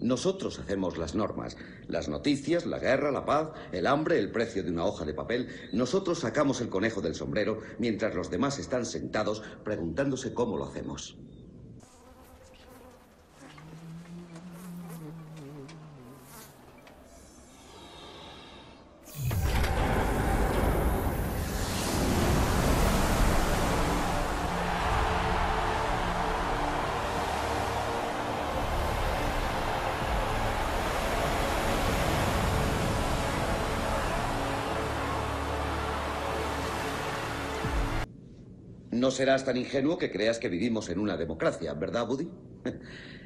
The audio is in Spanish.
Nosotros hacemos las normas, las noticias, la guerra, la paz, el hambre, el precio de una hoja de papel. Nosotros sacamos el conejo del sombrero mientras los demás están sentados preguntándose cómo lo hacemos. No serás tan ingenuo que creas que vivimos en una democracia, ¿verdad, Woody?